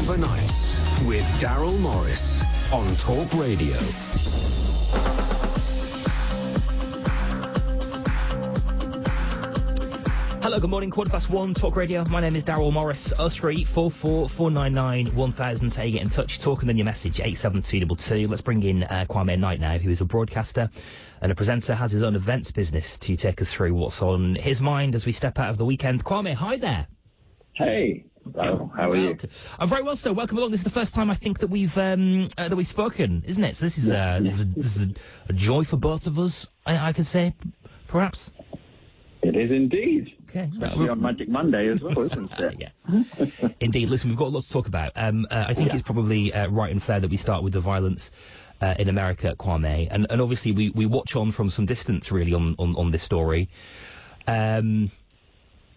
Overnights with Darryl Morris on Talk Radio. Hello, good morning, quarter past one, Talk Radio. My name is Darryl Morris, 03444 499 1000. Say get in touch, talk and then your message, 87222. Let's bring in uh, Kwame Knight now, who is a broadcaster and a presenter, has his own events business to take us through what's on his mind as we step out of the weekend. Kwame, hi there. Hey, Darryl, how are you? I'm very well, sir. Welcome along. This is the first time I think that we've um, uh, that we've spoken, isn't it? So this is, uh, this is, a, this is a, a joy for both of us. I, I could say, perhaps. It is indeed. Okay. Especially on Magic Monday as well, isn't it? yeah. Indeed. Listen, we've got a lot to talk about. Um, uh, I think Yeah. it's probably uh, right and fair that we start with the violence uh, in America, Kwame, and, and obviously we, we watch on from some distance really on, on, on this story. Um,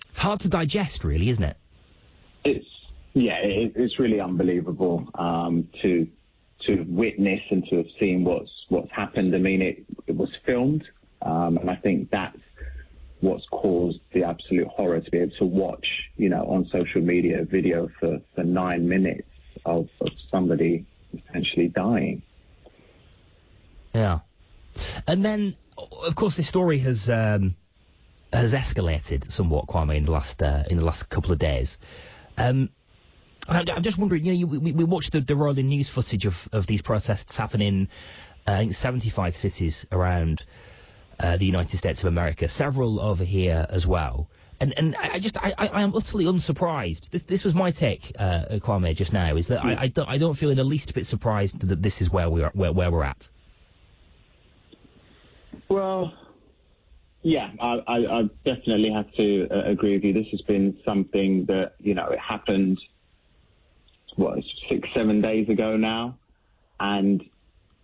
it's hard to digest, really, isn't it? It's yeah, it, it's really unbelievable um, to to witness and to have seen what's what's happened. I mean, it it was filmed, um, and I think that's what's caused the absolute horror to be able to watch, you know, on social media a video for, for nine minutes of, of somebody essentially dying. Yeah. And then, of course, this story has um, has escalated somewhat, Kwame, in the last uh, in the last couple of days. Um, I'm just wondering, you know, you, we, we watched the, the rolling news footage of, of these protests happening, uh, I think 75 cities around uh, the United States of America, several over here as well. And and I just I, I I am utterly unsurprised. This this was my take, uh, Kwame, just now, is that I, I don't I don't feel in the least bit surprised that this is where we are where, where we're at. Well, yeah, I, I, I definitely have to uh, agree with you. This has been something that, you know, it happened, what, six, seven days ago now, and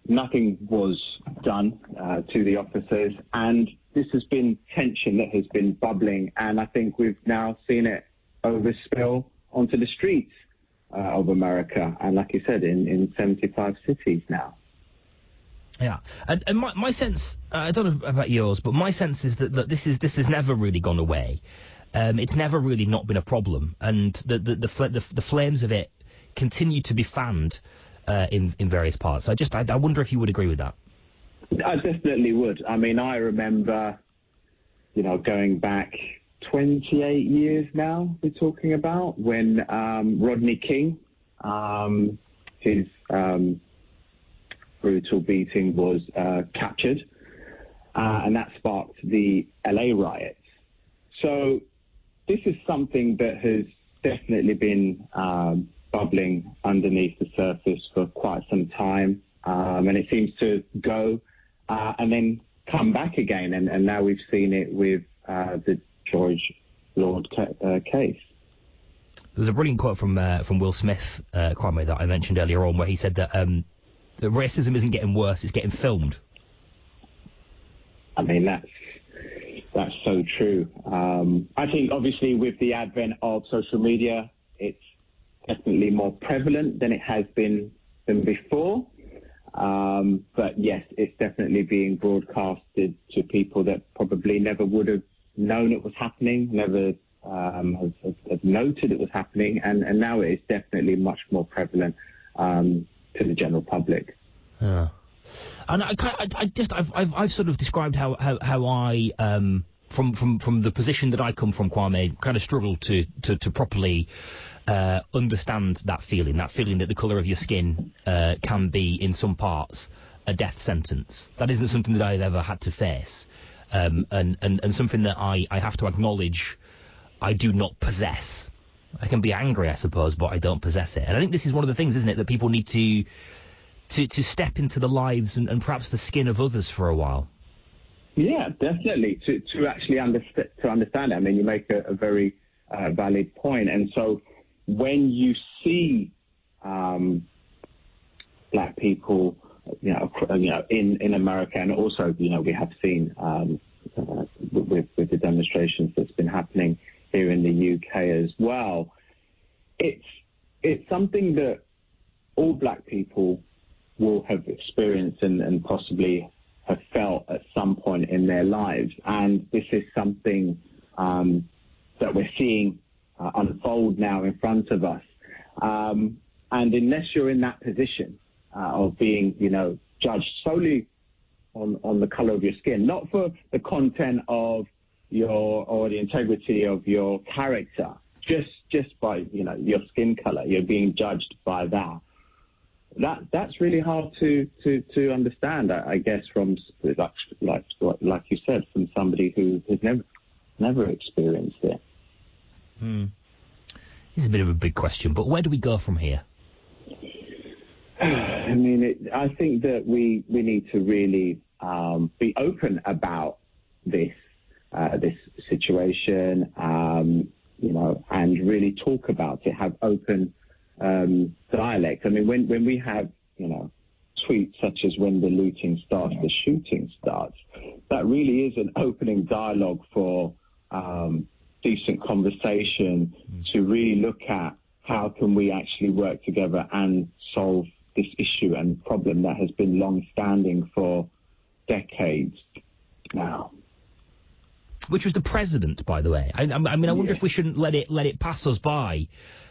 nothing was done uh, to the officers. And this has been tension that has been bubbling, and I think we've now seen it overspill onto the streets uh, of America, and like you said, in, in 75 cities now. Yeah, and, and my, my sense, uh, I don't know about yours, but my sense is that, that this is this has never really gone away. Um, it's never really not been a problem, and the the the, fl- the, the flames of it continue to be fanned uh, in in various parts. I just I, I wonder if you would agree with that. I definitely would. I mean, I remember, you know, going back 28 years now, we're talking about, when um, Rodney King, um, his um, brutal beating was uh, captured, uh, and that sparked the LA riots. So this is something that has definitely been um, bubbling underneath the surface for quite some time, um, and it seems to go uh, and then come back again. And, and now we've seen it with uh, the George Floyd ca- uh, case. There's a brilliant quote from uh, from Will Smith, uh, Kwame, that I mentioned earlier on, where he said that um, that racism isn't getting worse; it's getting filmed. I mean, that's that's so true. Um, I think obviously with the advent of social media, it's definitely more prevalent than it has been than before. Um, but yes, it's definitely being broadcasted to people that probably never would have known it was happening, never um, have, have, noted it was happening, and, and now it is definitely much more prevalent um, to the general public. Yeah. And I, I, I just, I've, I've, I've sort of described how, how, how I, um, from, from, from the position that I come from, Kwame, kind of struggle to, to, to properly uh, understand that feeling, that feeling that the colour of your skin uh, can be, in some parts, a death sentence. That isn't something that I've ever had to face, um, and, and, and something that I, I have to acknowledge I do not possess. I can be angry, I suppose, but I don't possess it. And I think this is one of the things, isn't it, that people need to to, to step into the lives and, and perhaps the skin of others for a while. Yeah, definitely. To to actually understand to understand it. I mean, you make a, a very uh, valid point. And so, when you see um, black people, you know, you know, in in America, and also, you know, we have seen um, uh, with with the demonstrations that's been happening here in the UK as well. It's it's something that all black people will have experienced and, and possibly have felt at some point in their lives. And this is something um, that we're seeing uh, unfold now in front of us. Um, And unless you're in that position uh, of being, you know, judged solely on, on the color of your skin, not for the content of your or the integrity of your character, just just by you know your skin color, you're being judged by that. That that's really hard to to to understand, I, I guess, from like like like you said, from somebody who has never never experienced it. Hmm. This is a bit of a big question, but where do we go from here? I mean, it, I think that we we need to really um, be open about this uh, this situation, um, you know, and really talk about it. Have open um, dialect. I mean, when when we have you know tweets such as when the looting starts, the shooting starts, that really is an opening dialogue for um, decent conversation mm. to really look at how can we actually work together and solve this issue and problem that has been long standing for decades now. Which was the president, by the way. I, I mean, I wonder yeah. if we shouldn't let it let it pass us by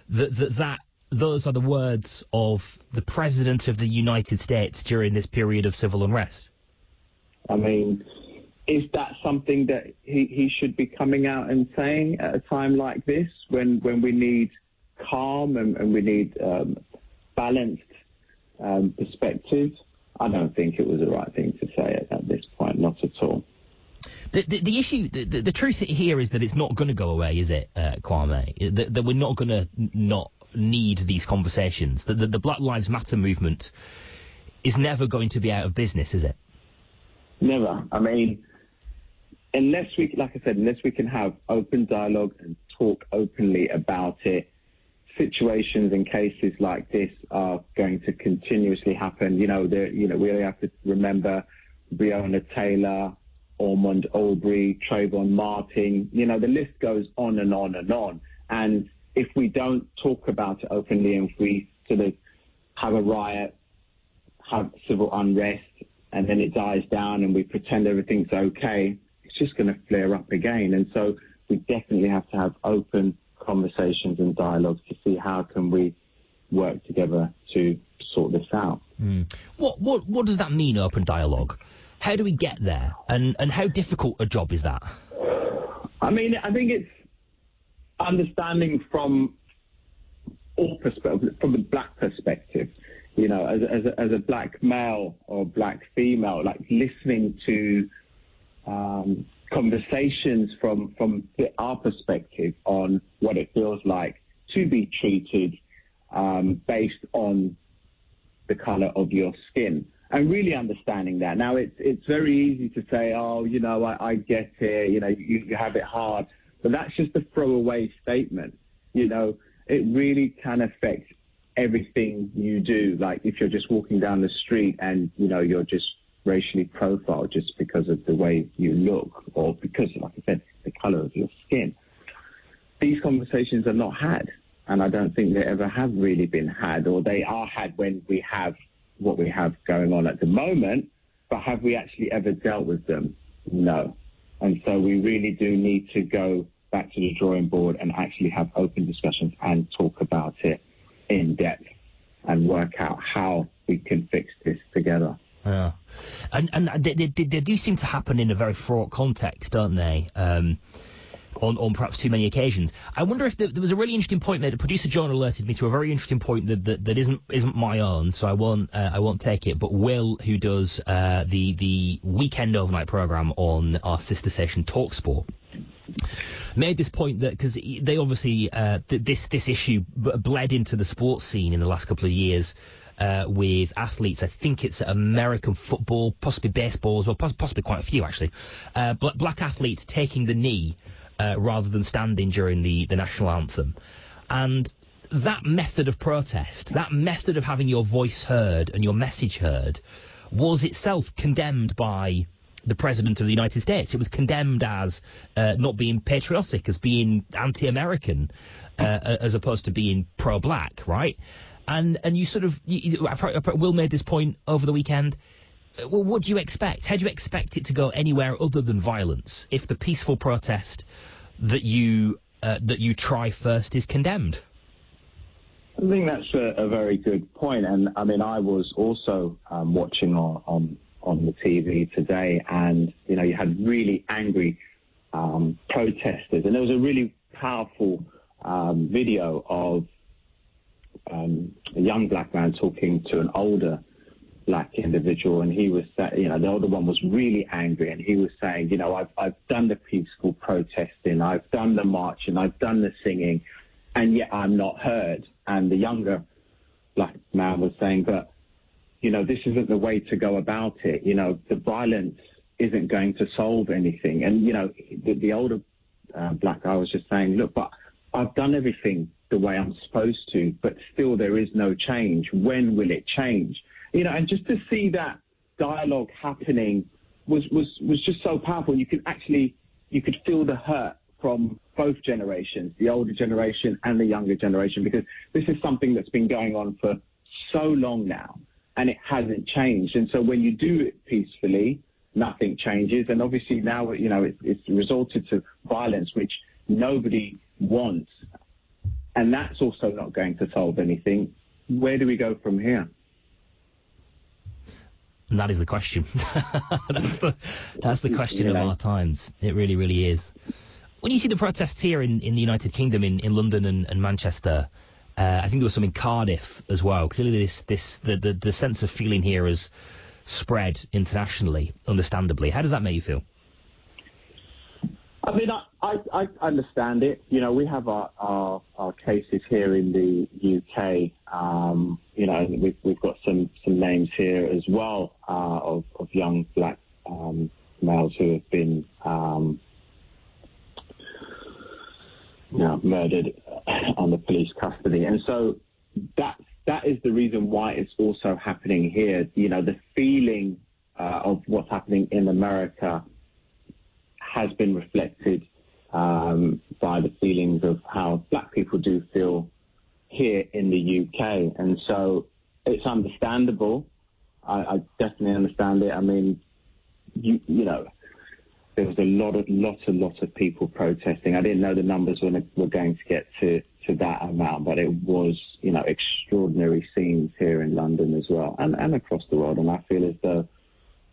that that that those are the words of the president of the United States during this period of civil unrest. I mean, is that something that he, he should be coming out and saying at a time like this when, when we need calm and, and we need um, balanced um, perspective? I don't think it was the right thing to say at, at this point, not at all. The, the, the issue, the, the, truth here is that it's not going to go away, is it, uh, Kwame? That, that we're not going to not need these conversations. That the, the Black Lives Matter movement is never going to be out of business, is it? Never. I mean, unless we, like I said, unless we can have open dialogue and talk openly about it, situations and cases like this are going to continuously happen. You know, the, you know, we only have to remember Breonna Taylor, Ahmaud Arbery, Trayvon Martin. You know, the list goes on and on and on. And if we don't talk about it openly and if we sort of have a riot, have civil unrest, and then it dies down and we pretend everything's okay, it's just going to flare up again. And so we definitely have to have open conversations and dialogues to see how can we work together to sort this out. Mm. What what what does that mean, open dialogue? How do we get there, and and how difficult a job is that? I mean, I think it's understanding from all perspectives, from the black perspective. You know, as as a, as a black male or black female, like listening to um, conversations from from our perspective on what it feels like to be treated um, based on the color of your skin and really understanding that. Now it's it's very easy to say, oh, you know, I, I get it, you know, you, you have it hard, but that's just a throwaway statement. You know, it really can affect everything you do. Like if you're just walking down the street and you know you're just racially profiled just because of the way you look or because, like I said, the color of your skin. These conversations are not had, and I don't think they ever have really been had, or they are had when we have what we have going on at the moment. But have we actually ever dealt with them? No. And so we really do need to go back to the drawing board and actually have open discussions and talk about it in depth and work out how we can fix this together. Yeah, and and they, they, they, do seem to happen in a very fraught context, don't they? Um, on, on perhaps too many occasions. I wonder if there, there was a really interesting point. The producer John alerted me to a very interesting point that that, that isn't isn't my own, so I won't uh, I won't take it. But Will, who does uh, the the weekend overnight program on our sister station Talksport, made this point that because they obviously uh, th- this this issue bled into the sports scene in the last couple of years uh, with athletes. I think it's American football, possibly baseball as well, possibly quite a few actually. Uh, black athletes taking the knee uh, rather than standing during the, the national anthem. And that method of protest, that method of having your voice heard and your message heard, was itself condemned by the president of the United States. It was condemned as uh, not being patriotic, as being anti-American, uh, as opposed to being pro-black, right? and and you sort of you, Will made this point over the weekend. Well, what do you expect? How do you expect it to go anywhere other than violence if the peaceful protest that you uh, that you try first is condemned? I think that's a, a, very good point, and I mean, I was also um, watching on, on, on the TV today, and you know, you had really angry um, protesters, and there was a really powerful um, video of um, a young black man talking to an older black individual, and he was, you know, the older one was really angry, and he was saying, you know, I've I've done the peaceful protesting, I've done the marching, I've done the singing, and yet I'm not heard. And the younger black man was saying, but you know, this isn't the way to go about it. You know, the violence isn't going to solve anything. And you know, the, the older uh, black guy was just saying, look, but I've done everything the way I'm supposed to, but still there is no change. When will it change? You know, and just to see that dialogue happening was was was just so powerful. You could actually you could feel the hurt from both generations, the older generation and the younger generation, because this is something that's been going on for so long now and it hasn't changed. And so when you do it peacefully, nothing changes. And obviously now, you know, it, it's resulted to violence, which nobody wants. And that's also not going to solve anything. Where do we go from here? And that is the question. that's the that's the question yeah. of our times. It really, really is. When you see the protests here in, in the United Kingdom, in, in London and, and Manchester, uh, I think there was some in Cardiff as well. Clearly, this this the, the, the sense of feeling here has spread internationally, understandably. How does that make you feel? I mean, I, I, I understand it. You know, we have our, our, our cases here in the UK. Um, you know, we've, we've got some, some names here as well uh, of, of young black um, males who have been um, you know, murdered under police custody. And so that that is the reason why it's also happening here. You know, the feeling uh, of what's happening in America has been reflected um, by the feelings of how black people do feel here in the UK. And so it's understandable. I, I definitely understand it. I mean, you, you know, there was a lot of lots and lots of people protesting. I didn't know the numbers were going to get to, to that amount, but it was, you know, extraordinary scenes here in London as well and, and across the world. And I feel as though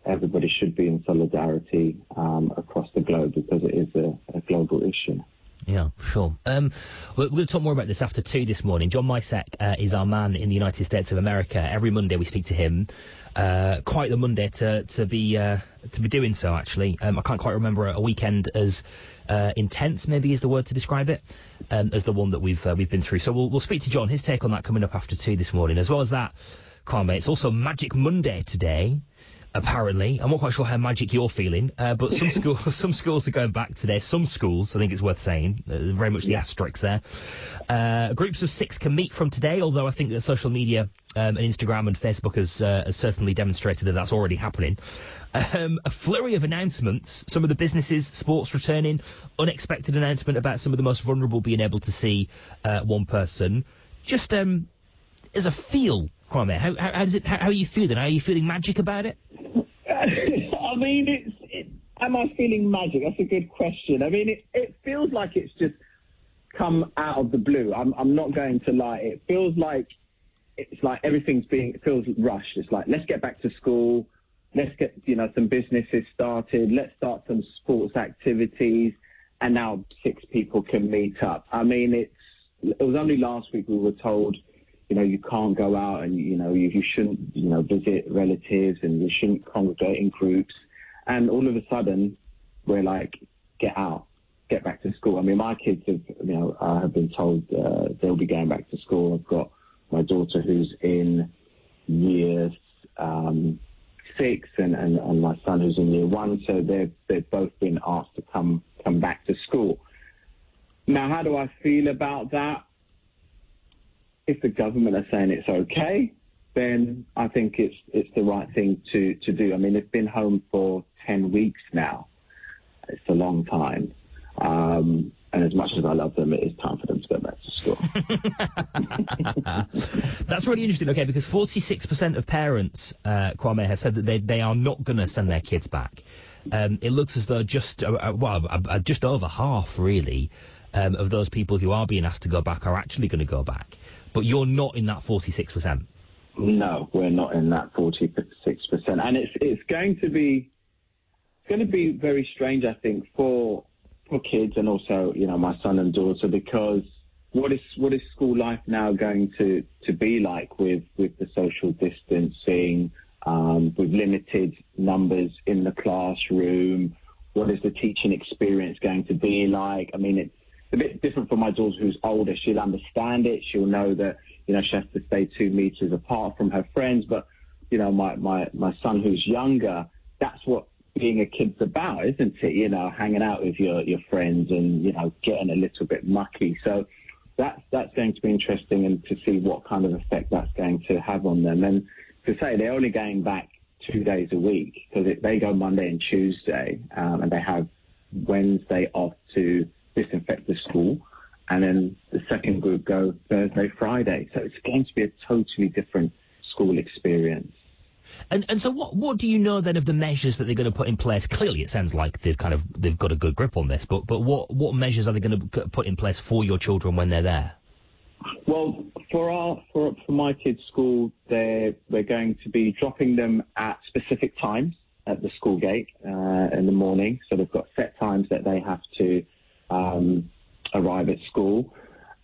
everybody should be in solidarity um, across the globe because it is a, a global issue. Yeah, sure. Um, we're, to talk more about this after two this morning. John Mysek uh, is our man in the United States of America. Every Monday we speak to him. Uh, quite the Monday to to be uh, to be doing so. Actually, um, I can't quite remember a weekend as uh, intense, maybe is the word to describe it, um, as the one that we've uh, we've been through. So we'll we'll speak to John. His take on that coming up after two this morning, as well as that. Kwame, it's also Magic Monday today apparently. I'm not quite sure how magic you're feeling, uh, but some schools some schools are going back today. Some schools, I think it's worth saying, uh, very much the asterisks there. Uh, groups of six can meet from today, although I think that social media um, and Instagram and Facebook has, uh, has, certainly demonstrated that that's already happening. Um, a flurry of announcements. Some of the businesses, sports returning, unexpected announcement about some of the most vulnerable being able to see uh, one person. Just um, as a feel Kwame, how, how, how does it? How, how, are you feeling? Are you feeling magic about it? I mean, it's. It, am I feeling magic? That's a good question. I mean, it, it feels like it's just come out of the blue. I'm, I'm not going to lie. It feels like it's like everything's being. It feels rushed. It's like let's get back to school. Let's get you know some businesses started. Let's start some sports activities, and now six people can meet up. I mean, it's. It was only last week we were told you know, you can't go out and, you know, you, you shouldn't, you know, visit relatives and you shouldn't congregate in groups. And all of a sudden, we're like, get out, get back to school. I mean, my kids have, you know, uh, have been told uh, they'll be going back to school. I've got my daughter who's in year um, six and, and, and my son who's in year one. So they've, they've both been asked to come, come back to school. Now, how do I feel about that? If the government are saying it's okay, then I think it's it's the right thing to, to do. I mean, they've been home for 10 weeks now. It's a long time. Um, and as much as I love them, it is time for them to go back to school. That's really interesting, okay, because 46% of parents, uh, Kwame, have said that they, they are not going to send their kids back. Um, it looks as though just, uh, uh well, uh, uh, just over half, really, um, of those people who are being asked to go back are actually going to go back. But you're not in that 46%. No, we're not in that 46%. And it's, it's going to be, it's going to be very strange, I think, for, for kids and also, you know, my son and daughter, because what is, what is school life now going to, to be like with, with the social distancing, um, with limited numbers in the classroom? What is the teaching experience going to be like? I mean, it's a bit different for my daughter who's older. She'll understand it. She'll know that, you know, she has to stay two meters apart from her friends. But, you know, my, my, my son who's younger, that's what being a kid's about, isn't it? You know, hanging out with your, your friends and, you know, getting a little bit mucky. So that's, that's going to be interesting and to see what kind of effect that's going to have on them. And to say they're only going back two days a week because they go Monday and Tuesday um, and they have Wednesday off to disinfect the school. And then the second group go Thursday, Friday. So it's going to be a totally different school experience. And and so what what do you know then of the measures that they're going to put in place? Clearly, it sounds like they've kind of they've got a good grip on this. But but what what measures are they going to put in place for your children when they're there? Well, for our for for my kids' school, they we're going to be dropping them at specific times at the school gate uh, in the morning. So they've got set times that they have to um, arrive at school.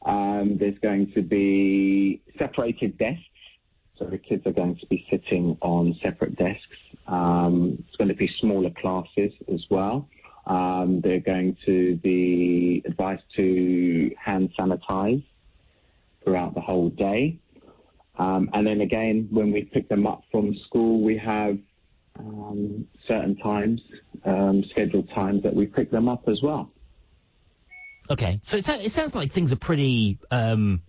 Um, there's going to be separated desks. So the kids are going to be sitting on separate desks. Um, it's going to be smaller classes as well. Um, they're going to be advised to hand sanitize throughout the whole day. Um, and then again, when we pick them up from school, we have um, certain times, um, scheduled times that we pick them up as well. Okay, so it, it sounds like things are pretty um,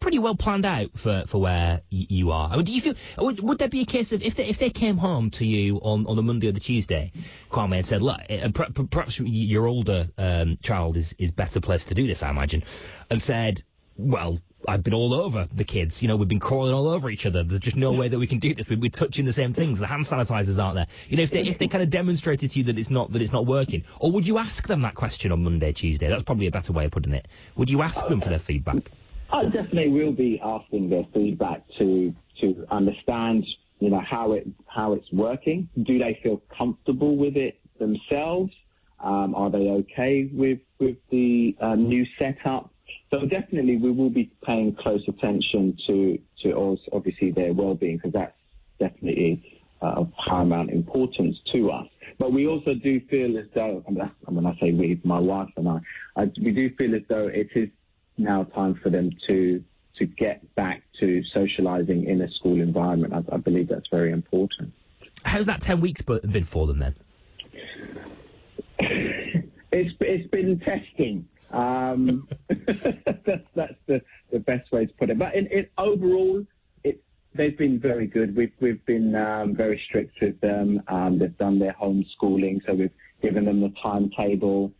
pretty well planned out for, for where y- you are. I mean, do you feel would, would there be a case of if they if they came home to you on, on a Monday or the Tuesday, Kwame, and said, look, uh, perhaps your older um, child is is better placed to do this, I imagine, and said, well, I've been all over the kids. You know, we've been crawling all over each other. There's just no way that we can do this. We're, we're touching the same things. The hand sanitizers aren't there. You know, if they if they kind of demonstrated to you that it's not that it's not working, or would you ask them that question on Monday, Tuesday? That's probably a better way of putting it. Would you ask them for their feedback? I definitely will be asking their feedback to to understand, you know, how it how it's working. Do they feel comfortable with it themselves? Um, are they okay with with the uh, new setup? So definitely we will be paying close attention to, to also obviously their well-being because that's definitely uh, of paramount importance to us. But we also do feel as though, I mean, when I say we, my wife and I, I, we do feel as though it is now time for them to to get back to socialising in a school environment. I, I believe that's very important. How's that 10 weeks been for them then? it's, it's been testing. Um, that's that's the, the best way to put it. But in, in overall, they've been very good. We've we've been um, very strict with them. Um, they've done their homeschooling, so we've given them the timetable.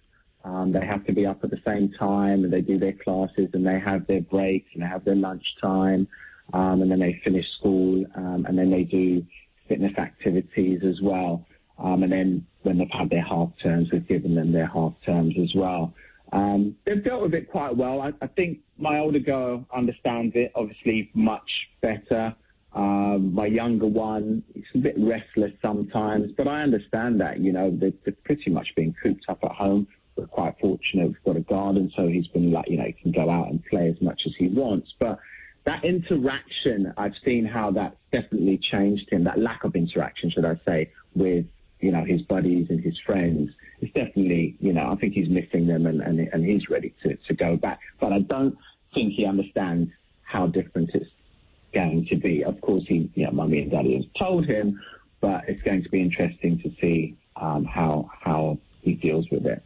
Um, they have to be up at the same time, and they do their classes, and they have their breaks, and they have their lunch time, um, and then they finish school, um, and then they do fitness activities as well. Um, and then when they've had their half terms, we've given them their half terms as well. Um, they've dealt with it quite well. I, I, think my older girl understands it obviously much better. Um, my younger one, is a bit restless sometimes, but I understand that. You know, they're, they're, pretty much being cooped up at home. We're quite fortunate. We've got a garden, so he's been like, you know, he can go out and play as much as he wants. But that interaction, I've seen how that's definitely changed him. That lack of interaction, should I say, with you know, his buddies and his friends, it's definitely, you know, I think he's missing them and, and, and he's ready to, to go back. But I don't think he understands how different it's going to be. Of course, he, you know, mummy and daddy has told him, but it's going to be interesting to see um, how how he deals with it.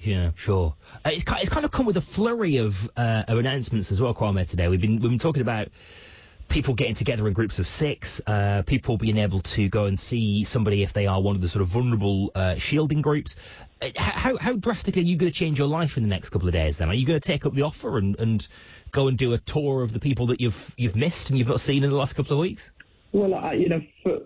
Yeah, sure. Uh, it's, it's kind of come with a flurry of, uh, of announcements as well, Kwame. Today we've been we've been talking about people getting together in groups of six, uh, people being able to go and see somebody if they are one of the sort of vulnerable uh, shielding groups. Uh, how, how drastically are you going to change your life in the next couple of days then? Are you going to take up the offer and, and go and do a tour of the people that you've you've missed and you've not seen in the last couple of weeks? Well, I, you know, for,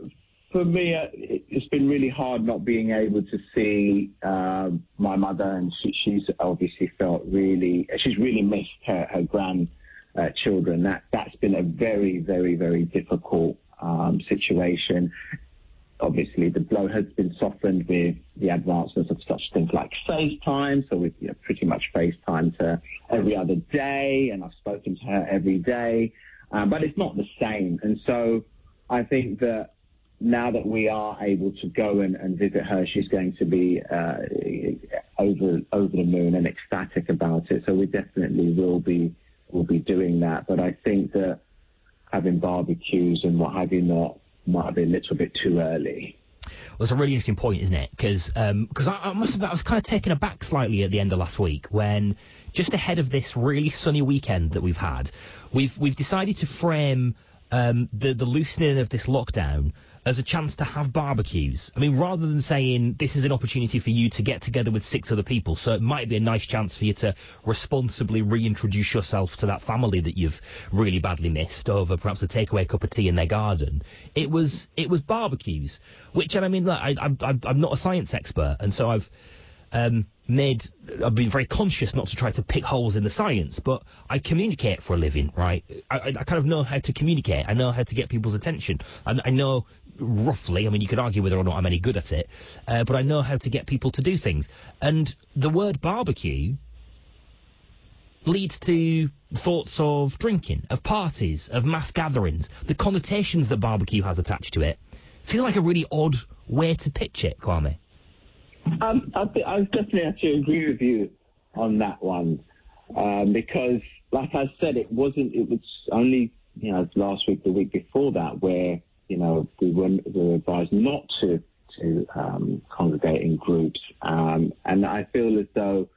for me, uh, it's been really hard not being able to see uh, my mother, and she, she's obviously felt really, she's really missed her, her grand uh, children. That that's been a very, very, very difficult um, situation. Obviously, the blow has been softened with the advancements of such things like FaceTime. So we've you know, pretty much FaceTime to every other day, and I've spoken to her every day. Um, but it's not the same. And so I think that now that we are able to go and, and visit her, she's going to be uh, over over the moon and ecstatic about it. So we definitely will be will be doing that. But I think that having barbecues and what have you not might be a little bit too early. Well, it's a really interesting point, isn't it? Because um, I, I, must have I was kind of taken aback slightly at the end of last week when just ahead of this really sunny weekend that we've had, we've we've decided to frame um, the the loosening of this lockdown as a chance to have barbecues. I mean, rather than saying this is an opportunity for you to get together with six other people, so it might be a nice chance for you to responsibly reintroduce yourself to that family that you've really badly missed over perhaps a takeaway cup of tea in their garden. It was it was barbecues, which and I mean, look, I, I, I'm not a science expert, and so I've um, made I've been very conscious not to try to pick holes in the science, but I communicate for a living, right? I, I, kind of know how to communicate. I know how to get people's attention. I, I know roughly. I mean, you could argue whether or not I'm any good at it, uh, but I know how to get people to do things. And the word barbecue leads to thoughts of drinking, of parties, of mass gatherings. The connotations that barbecue has attached to it feel like a really odd way to pitch it, Kwame. Um, I, th- I definitely have to agree with you on that one um, because, like I said, it wasn't. It was only you know last week, the week before that, where you know we were, we were advised not to to um, congregate in groups, um, and I feel as though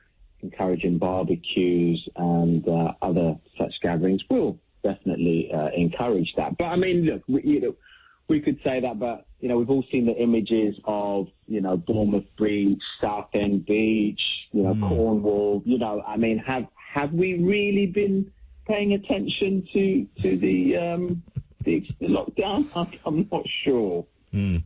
encouraging barbecues and uh, other such gatherings will definitely uh, encourage that. But I mean, look, we, you know we could say that, but you know, we've all seen the images of you know Bournemouth Beach, Southend Beach, you know mm. Cornwall. You know, I mean, have have we really been paying attention to to the um, the, the lockdown? I'm not sure. Mm.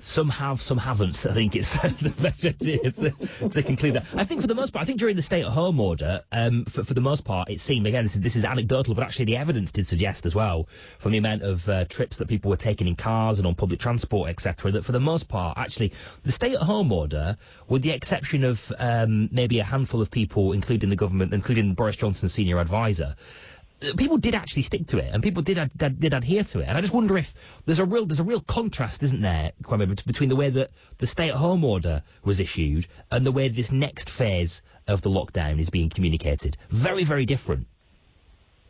Some have, some haven't. I think it's the to, to, to, conclude that. I think for the most part, I think during the stay-at-home order, um, for, for, the most part, it seemed again this is, this is, anecdotal, but actually the evidence did suggest as well, from the amount of uh, trips that people were taking in cars and on public transport, etc., that for the most part, actually, the stay-at-home order, with the exception of um, maybe a handful of people, including the government, including Boris Johnson's senior advisor, people did actually stick to it, and people did did, did adhere to it. And I just wonder if there's a real there's a real contrast, isn't there, Kwame, between the way that the stay-at-home order was issued and the way this next phase of the lockdown is being communicated. Very, very different.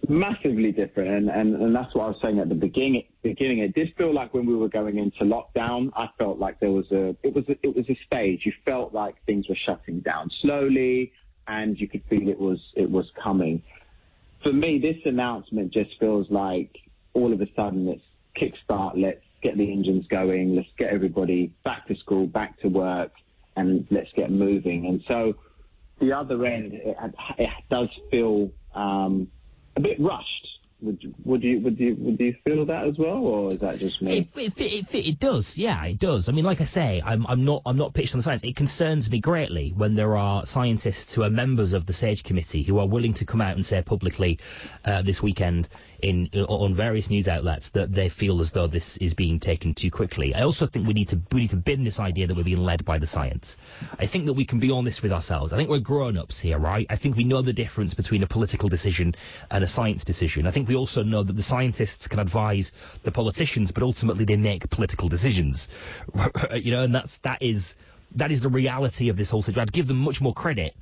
Massively different, and, and, and that's what I was saying at the beginning. Beginning, it did feel like when we were going into lockdown, I felt like there was a it was a, it was a stage. You felt like things were shutting down slowly, and you could feel it was it was coming for me, this announcement just feels like all of a sudden it's kickstart. Let's get the engines going. Let's get everybody back to school, back to work, and let's get moving. And so the other end, it, it does feel um, a bit rushed would you would you would you feel that as well, or is that just me? It, it, it, it, does, yeah, it does. I mean, like I say, I'm I'm not I'm not pitched on the science. It concerns me greatly when there are scientists who are members of the Sage Committee who are willing to come out and say publicly uh, this weekend in on various news outlets that they feel as though this is being taken too quickly. I also think we need to we need to bin this idea that we're being led by the science. I think that we can be honest with ourselves. I think we're grown-ups here, right? I think we know the difference between a political decision and a science decision. I think we also know that the scientists can advise the politicians, but ultimately they make political decisions. you know, and that's that is that is the reality of this whole situation. I'd give them much more credit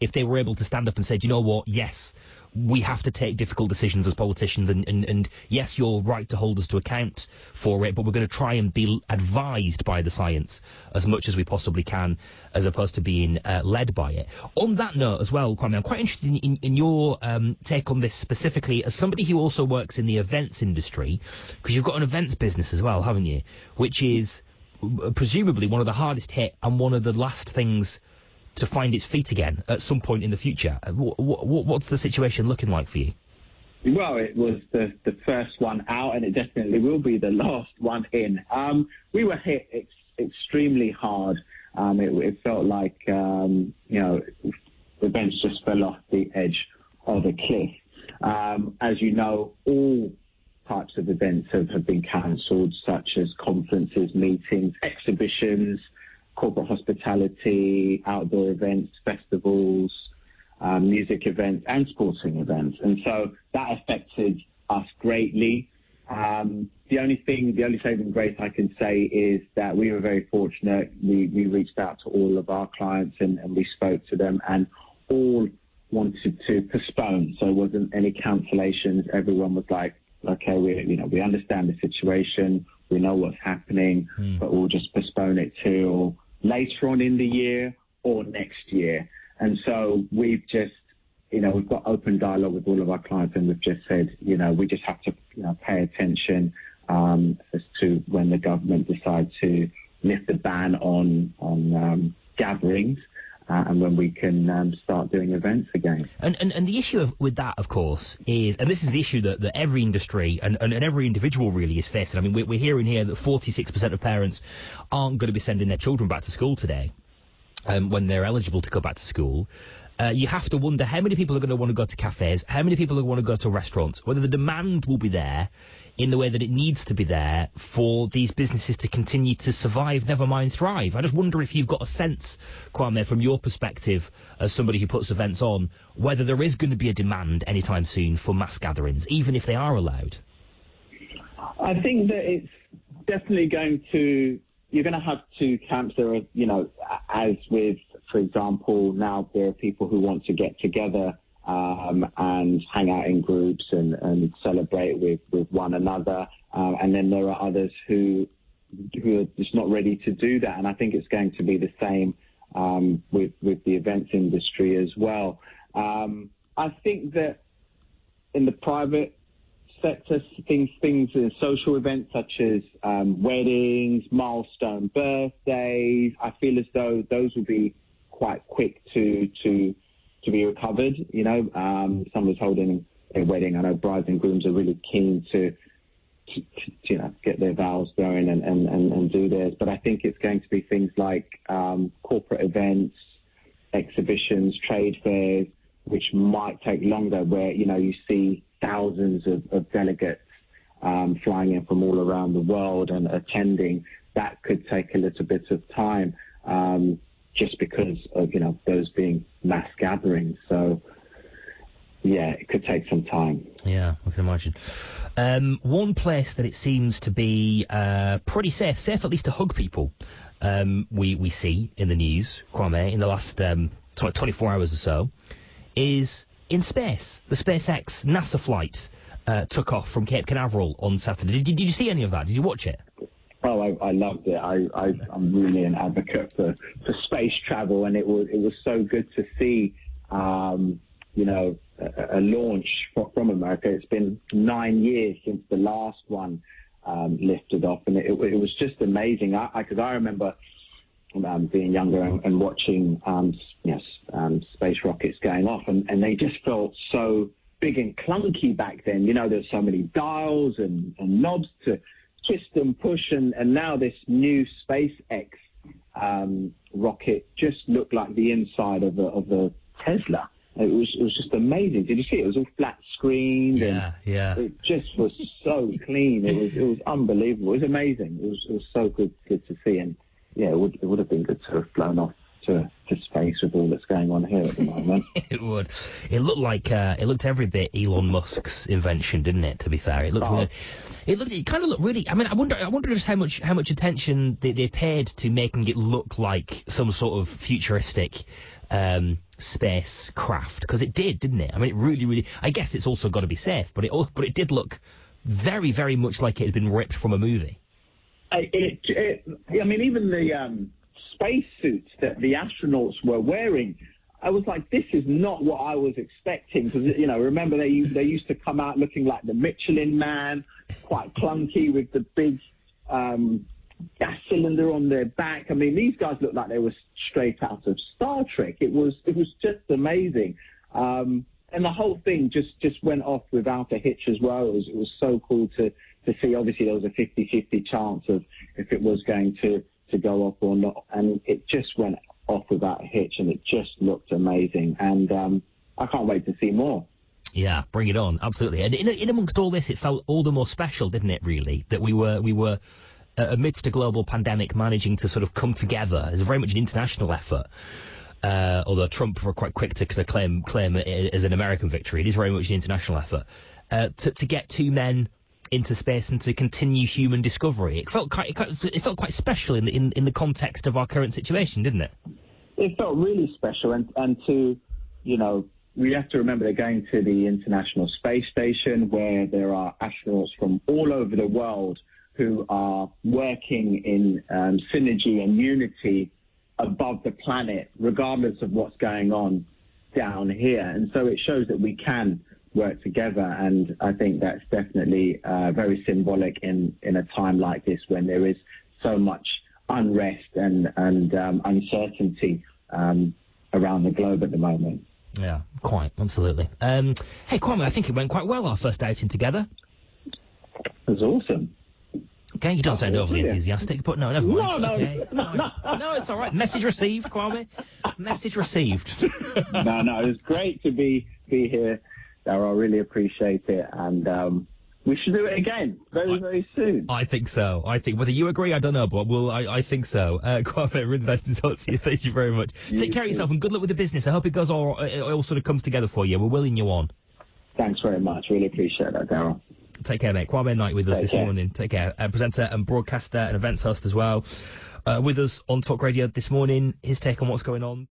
if they were able to stand up and say, you know what, yes, we have to take difficult decisions as politicians, and, and, and yes, you're right to hold us to account for it, but we're going to try and be advised by the science as much as we possibly can, as opposed to being uh, led by it. On that note as well, Kwame, I'm quite interested in, in, in your um, take on this specifically as somebody who also works in the events industry, because you've got an events business as well, haven't you? Which is uh, presumably one of the hardest hit and one of the last things to find its feet again at some point in the future. What, what's the situation looking like for you? Well, it was the, the first one out, and it definitely will be the last one in. Um, we were hit ex- extremely hard. Um, it, it, felt like um, you know the bench just fell off the edge of a cliff. Um, as you know, all types of events have, have been cancelled, such as conferences, meetings, exhibitions, corporate hospitality, outdoor events, festivals, um, music events, and sporting events. And so that affected us greatly. Um, the only thing, the only saving grace I can say is that we were very fortunate. We, we reached out to all of our clients and, and we spoke to them, and all wanted to postpone. So it wasn't any cancellations. Everyone was like, okay, we you know we understand the situation, we know what's happening, mm. but we'll just postpone it till later on in the year or next year. And so we've just you know we've got open dialogue with all of our clients, and we've just said you know we just have to you know, pay attention um, as to when the government decides to lift the ban on on um, gatherings uh, and when we can um, start doing events again. And, and, and the issue of, with that, of course, is, and this is the issue that, that every industry and, and, and every individual really is facing. I mean, we're, we're hearing here that 46% of parents aren't going to be sending their children back to school today um, when they're eligible to go back to school. Uh, you have to wonder how many people are going to want to go to cafes, how many people are going to go to restaurants, whether the demand will be there in the way that it needs to be there for these businesses to continue to survive, never mind thrive. I just wonder if you've got a sense, Kwame, from your perspective as somebody who puts events on, whether there is going to be a demand anytime soon for mass gatherings, even if they are allowed. I think that it's definitely going to. You're going to have two camps. There are, you know, as with, for example, now there are people who want to get together um, and hang out in groups and, and celebrate with, with one another. Um, and then there are others who who are just not ready to do that. And I think it's going to be the same um, with with the events industry as well. Um, I think that in the private sector, things things in social events such as um, weddings, milestone birthdays, I feel as though those will be quite quick to to to be recovered. You know, um, someone's holding a wedding. I know brides and grooms are really keen to, to, to you know, get their vows going and, and, and, and, do theirs. But I think it's going to be things like um, corporate events, exhibitions, trade fairs, which might take longer, where you know you see thousands of, of delegates um, flying in from all around the world and attending. That could take a little bit of time. Um, just because of you know those being mass gatherings. So yeah, it could take some time. Yeah, I can imagine. Um, one place that it seems to be uh, pretty safe, safe at least to hug people, um, we we see in the news, Kwame, in the last um, 24 hours or so, is in space. The SpaceX NASA flight uh, took off from Cape Canaveral on Saturday. Did, did you see any of that? Did you watch it? Oh, I, I loved it. I, I, I'm really an advocate for, for space travel, and it was it was so good to see, um, you know, a, a launch from America. It's been nine years since the last one um, lifted off, and it, it, was just amazing. I because I, I, remember um, being younger and, and watching um, yes um, space rockets going off, and, and they just felt so big and clunky back then. You know, there's so many dials and, and knobs to twist and push, and, and now this new SpaceX um, rocket just looked like the inside of a, of a Tesla. It was it was just amazing. Did you see it? It was all flat screened. Yeah, yeah. It just was so clean. It was it was unbelievable. It was amazing. It was it was so good good to see. And yeah, it would it would have been good to have flown off to, to space with all that's going on here at the moment. it would. It looked like uh, it looked every bit Elon Musk's invention, didn't it? To be fair, it looked. Oh. Really, it looked. It kind of looked really. I mean, I wonder. I wonder just how much how much attention they, they paid to making it look like some sort of futuristic. Um, space craft because it did, didn't it? I mean, it really, really. I guess it's also got to be safe, but it but it did look very, very much like it had been ripped from a movie. It, it, I mean, even the um, spacesuits that the astronauts were wearing. I was like, this is not what I was expecting. Because, you know, remember they, they used to come out looking like the Michelin man, quite clunky with the big um, gas cylinder on their back. I mean, these guys looked like they were straight out of Star Trek. It was, it was just amazing. Um, and the whole thing just, just went off without a hitch as well. It was, it was so cool to, to see. Obviously, there was a 50-50 chance of if it was going to to go off or not. And it just went off without a hitch and it just looked amazing. And um, I can't wait to see more. Yeah, bring it on, absolutely. And in, in amongst all this, it felt all the more special, didn't it? Really, that we were we were uh, amidst a global pandemic managing to sort of come together. It's very much an international effort. Uh, although Trump were quite quick to, claim claim it as an American victory, it is very much an international effort uh, to, to get two men into space and to continue human discovery. It felt quite it felt quite special in the, in, in the context of our current situation, didn't it? It felt really special, and and to you know we have to remember they're going to the International Space Station where there are astronauts from all over the world who are working in um, synergy and unity above the planet, regardless of what's going on down here. And so it shows that we can work together. And I think that's definitely uh, very symbolic in, in a time like this when there is so much unrest and, and um, uncertainty um, around the globe at the moment. Yeah, quite, absolutely. Um, hey, Kwame, I think it went quite well our first outing together. It was awesome. Okay, you don't sound overly enthusiastic, but no, never mind. No, no, okay. no, no. it's all right. Message received, Kwame. Message received. no, no, it was great to be be here. Darryl, I really appreciate it, and um, we should do it again very, very soon. I think so. I think whether you agree, I don't know, but we'll. I, I think so. Uh, Kwame, really nice to talk to you. Thank you very much. You Take care of yourself and good luck with the business. I hope it goes all. It all sort of comes together for you. We're willing you on. Thanks very much. Really appreciate that, Darryl. Take care, mate. Kwame Knight with us Take this care. morning. Take care. Uh, presenter and broadcaster and events host as well. Uh, with us on Talk Radio this morning. His take on what's going on.